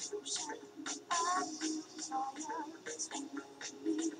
Thank you.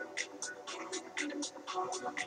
eating salad.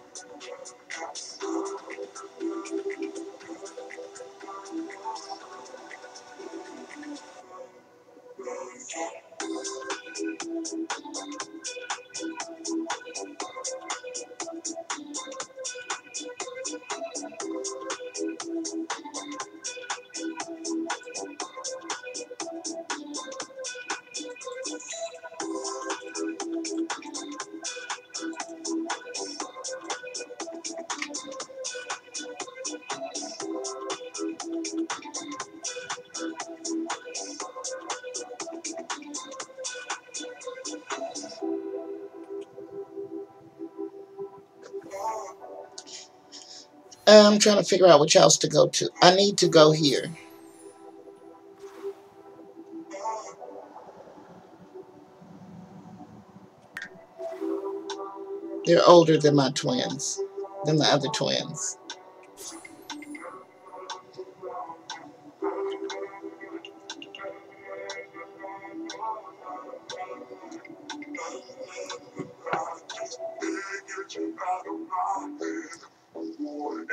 I'm trying to figure out which house to go to. I need to go here. They're older than my twins, than the other twins.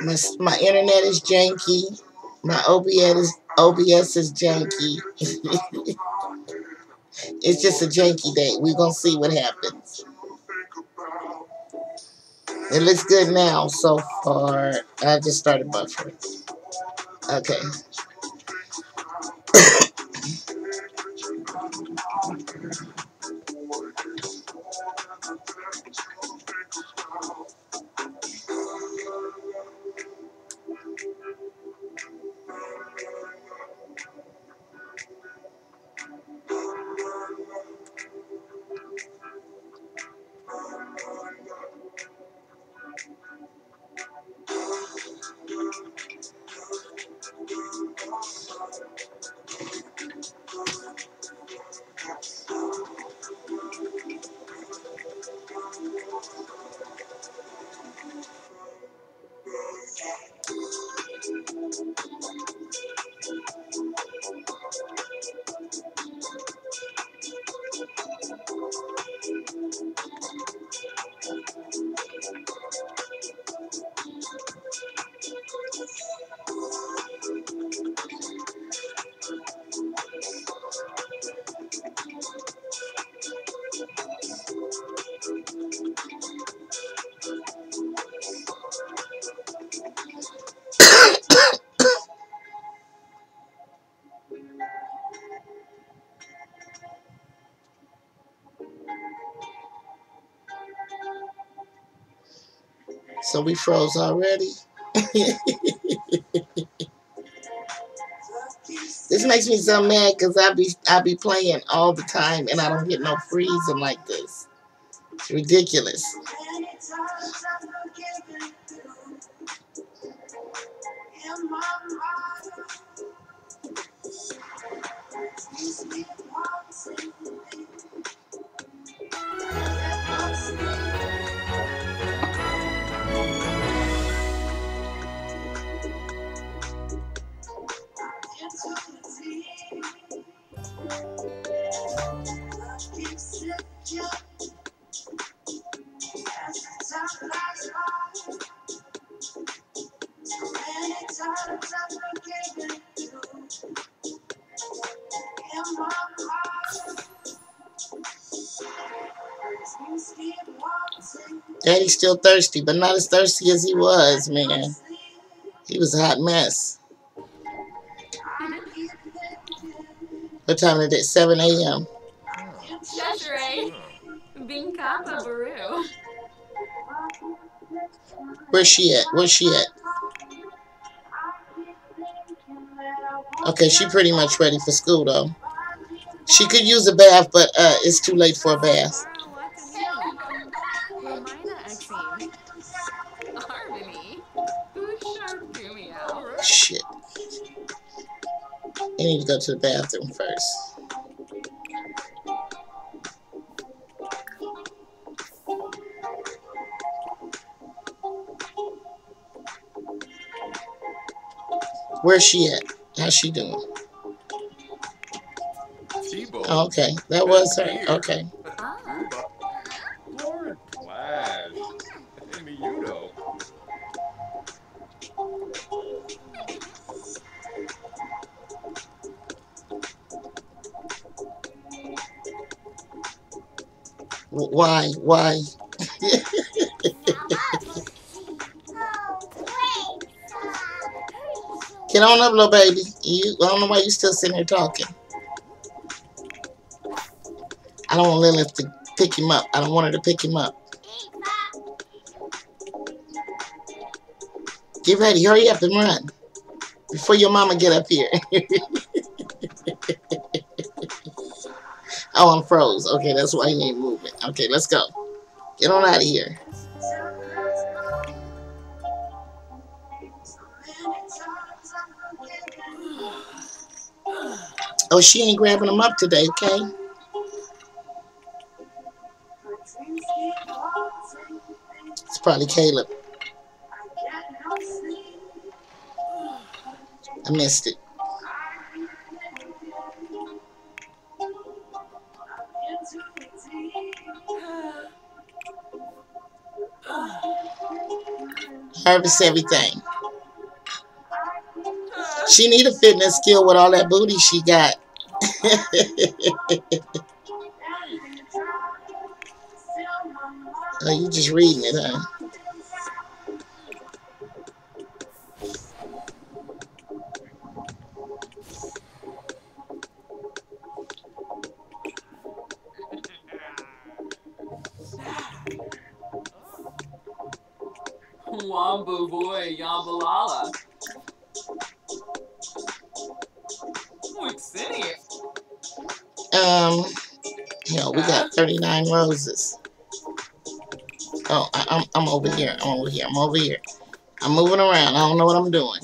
My, my internet is janky. My OBS is OBS is janky. it's just a janky day. We're gonna see what happens. It looks good now so far. I just started buffering. Okay. So we froze already. this makes me so mad because I be I be playing all the time and I don't get no freezing like this. It's ridiculous. Daddy's still thirsty, but not as thirsty as he was, man. He was a hot mess. What time is it? 7 a.m. Desiree. Binkapa Baru. Where's she at? Where's she at? Okay, she pretty much ready for school, though. She could use a bath, but uh, it's too late for a bath. Shit. I need to go to the bathroom first. Where's she at? How's she doing? Okay, that was her. Okay. Why? Why? Get on up, little baby. You, I don't know why you still sitting here talking. I don't want Lilith to pick him up. I don't want her to pick him up. Get ready. Hurry up and run. Before your mama get up here. oh, I'm froze. Okay, that's why he ain't moving. Okay, let's go. Get on out of here. Oh, she ain't grabbing him up today, okay? Probably Caleb. I missed it. Harvest everything. She need a fitness skill with all that booty she got. oh, you just reading it, huh? Wambu boy, Yambalala. Um, hell, we got 39 roses. Oh, I, I'm, I'm over here. I'm over here. I'm over here. I'm moving around. I don't know what I'm doing.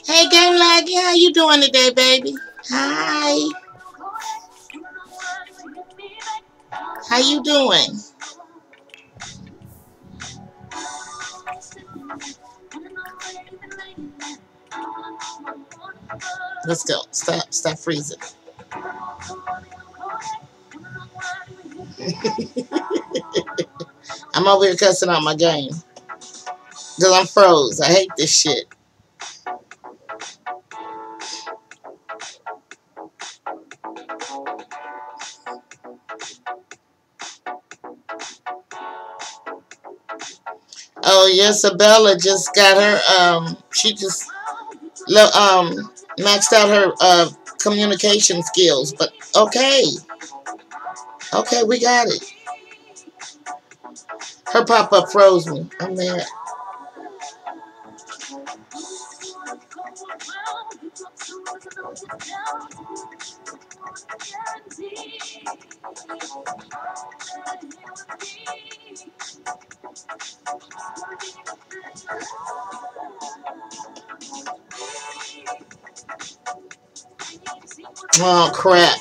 Hey, Game Laggy, how you doing today, baby? Hi. How you doing? Let's go. Stop, stop freezing. I'm over here cussing out my game. Because I'm froze. I hate this shit. Isabella just got her. Um, she just um maxed out her uh communication skills. But okay, okay, we got it. Her pop up froze me. I'm there. Oh crap!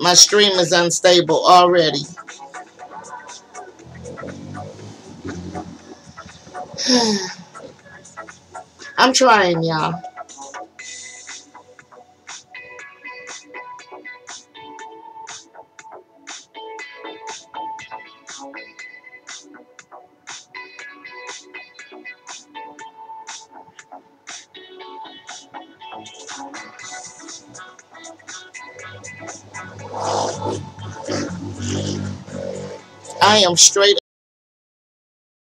My stream is unstable already. I'm trying, y'all. I am straight